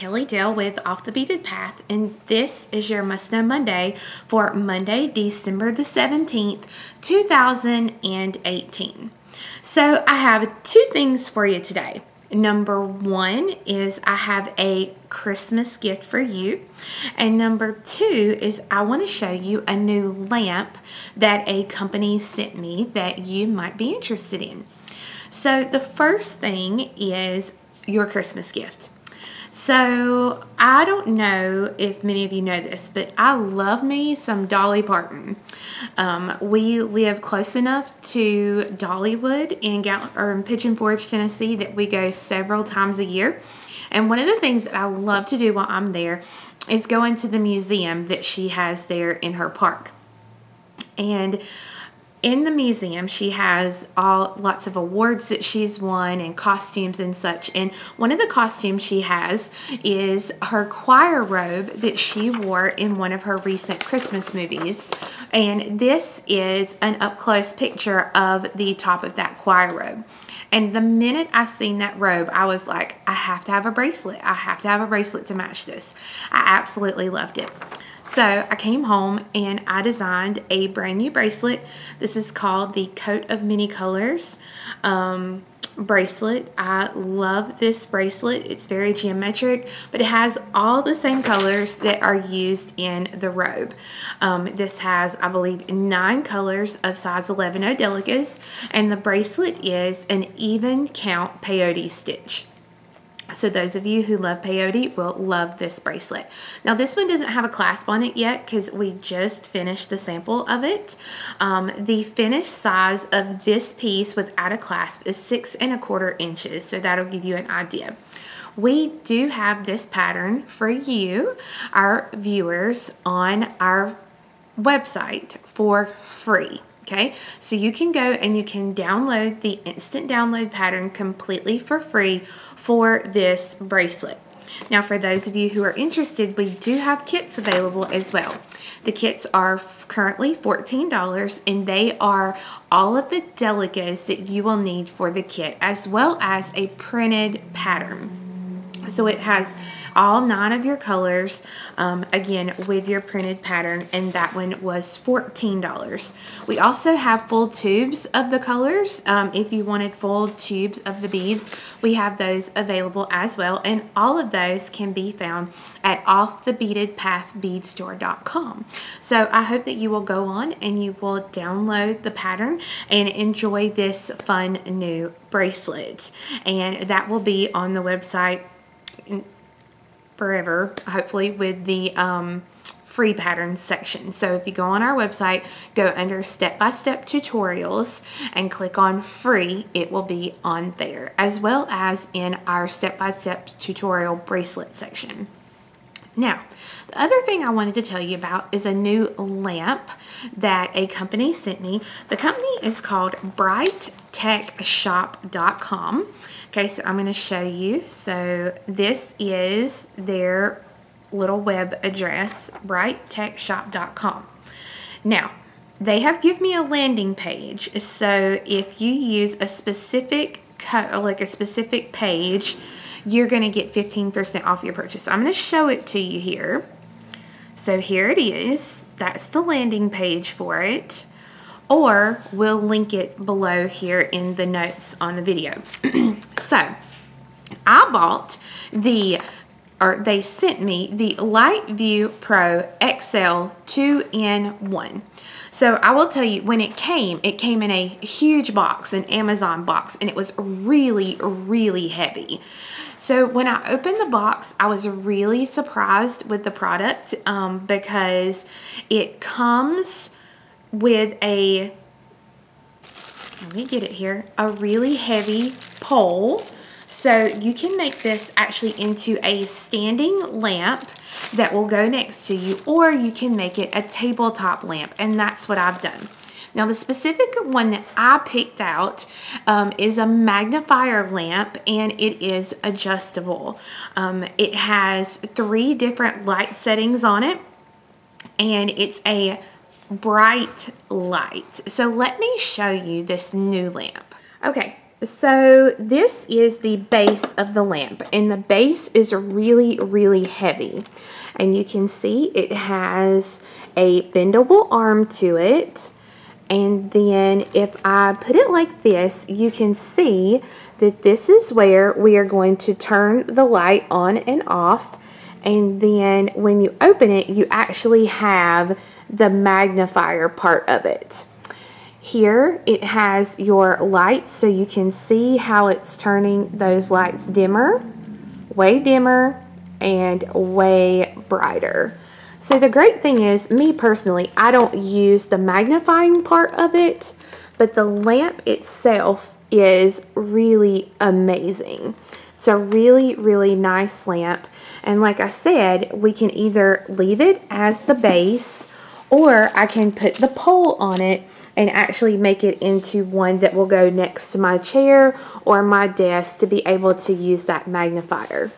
Kelly Dale with Off the Beaded Path, and this is your Must Know Monday for Monday, December the 17th, 2018. So, I have two things for you today. Number one is I have a Christmas gift for you. And number two is I want to show you a new lamp that a company sent me that you might be interested in. So, the first thing is your Christmas gift. So, I don't know if many of you know this, but I love me some Dolly Parton. Um, we live close enough to Dollywood in, Gal- or in Pigeon Forge, Tennessee that we go several times a year. And one of the things that I love to do while I'm there is go into the museum that she has there in her park. And in the museum she has all lots of awards that she's won and costumes and such and one of the costumes she has is her choir robe that she wore in one of her recent christmas movies and this is an up close picture of the top of that choir robe and the minute I seen that robe, I was like, I have to have a bracelet. I have to have a bracelet to match this. I absolutely loved it. So I came home and I designed a brand new bracelet. This is called the Coat of Many Colors um, bracelet. I love this bracelet. It's very geometric, but it has all the same colors that are used in the robe. Um, this has, I believe, nine colors of size 11 Odelicas, and the bracelet is an even count peyote stitch. So those of you who love peyote will love this bracelet. Now this one doesn't have a clasp on it yet because we just finished the sample of it. Um, the finished size of this piece without a clasp is six and a quarter inches. So that'll give you an idea. We do have this pattern for you, our viewers, on our website for free okay? So you can go and you can download the instant download pattern completely for free for this bracelet. Now for those of you who are interested, we do have kits available as well. The kits are currently $14 and they are all of the delicas that you will need for the kit as well as a printed pattern. So it has all nine of your colors, um, again, with your printed pattern, and that one was $14. We also have full tubes of the colors. Um, if you wanted full tubes of the beads, we have those available as well, and all of those can be found at offthebeadedpathbeadstore.com. So I hope that you will go on and you will download the pattern and enjoy this fun new bracelet. And that will be on the website forever, hopefully, with the um, free patterns section. So if you go on our website, go under step-by-step -step tutorials and click on free, it will be on there, as well as in our step-by-step -step tutorial bracelet section. Now, the other thing I wanted to tell you about is a new lamp that a company sent me. The company is called brightechshop.com. Okay, so I'm going to show you. So this is their little web address, brightechshop.com. Now, they have given me a landing page. So if you use a specific like a specific page, you're going to get 15% off your purchase. So I'm going to show it to you here. So here it is. That's the landing page for it or we'll link it below here in the notes on the video. so I bought the, or they sent me the Lightview Pro XL 2-in-1. So I will tell you, when it came, it came in a huge box, an Amazon box, and it was really, really heavy. So when I opened the box, I was really surprised with the product um, because it comes with a, let me get it here, a really heavy pole. So you can make this actually into a standing lamp that will go next to you, or you can make it a tabletop lamp, and that's what I've done. Now the specific one that I picked out um, is a magnifier lamp and it is adjustable. Um, it has three different light settings on it and it's a bright light. So let me show you this new lamp. Okay, So this is the base of the lamp and the base is really, really heavy. And you can see it has a bendable arm to it. And then if I put it like this, you can see that this is where we are going to turn the light on and off. And then when you open it, you actually have the magnifier part of it. Here it has your lights so you can see how it's turning those lights dimmer, way dimmer, and way brighter. So the great thing is, me personally, I don't use the magnifying part of it, but the lamp itself is really amazing. It's a really, really nice lamp. And like I said, we can either leave it as the base or I can put the pole on it and actually make it into one that will go next to my chair or my desk to be able to use that magnifier.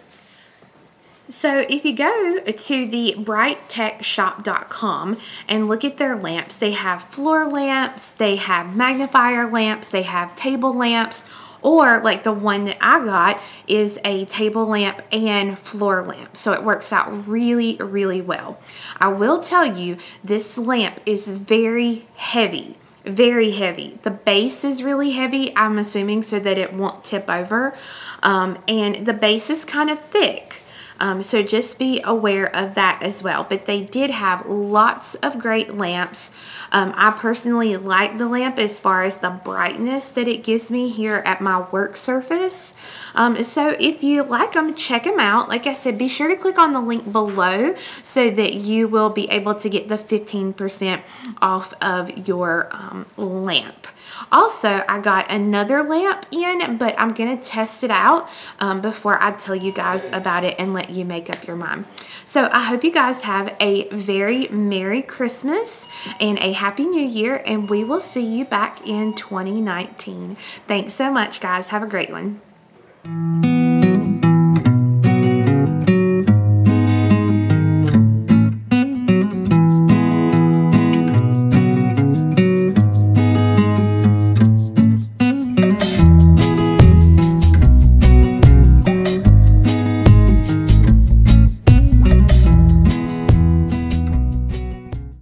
So if you go to the brightechshop.com and look at their lamps, they have floor lamps, they have magnifier lamps, they have table lamps, or like the one that I got is a table lamp and floor lamp. So it works out really, really well. I will tell you, this lamp is very heavy very heavy. The base is really heavy, I'm assuming, so that it won't tip over. Um, and the base is kind of thick. Um, so just be aware of that as well. But they did have lots of great lamps. Um, I personally like the lamp as far as the brightness that it gives me here at my work surface. Um, so if you like them, check them out. Like I said, be sure to click on the link below so that you will be able to get the 15% off of your um, lamp. Also, I got another lamp in, but I'm going to test it out um, before I tell you guys about it and let you make up your mind. So I hope you guys have a very Merry Christmas and a Happy New Year, and we will see you back in 2019. Thanks so much, guys. Have a great one.